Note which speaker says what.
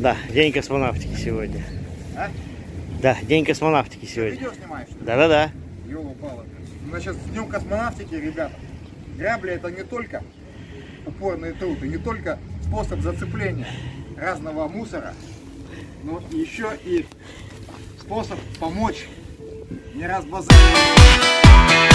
Speaker 1: Да, день космонавтики сегодня.
Speaker 2: А?
Speaker 1: Да, день космонавтики сегодня.
Speaker 2: Видео снимаешь?
Speaker 1: Да-да-да.
Speaker 2: Ёлы-палы. Значит, ну, с днем космонавтики, ребята. Грабли это не только упорный труд, и не только способ зацепления разного мусора, но еще и способ помочь не разбазарить.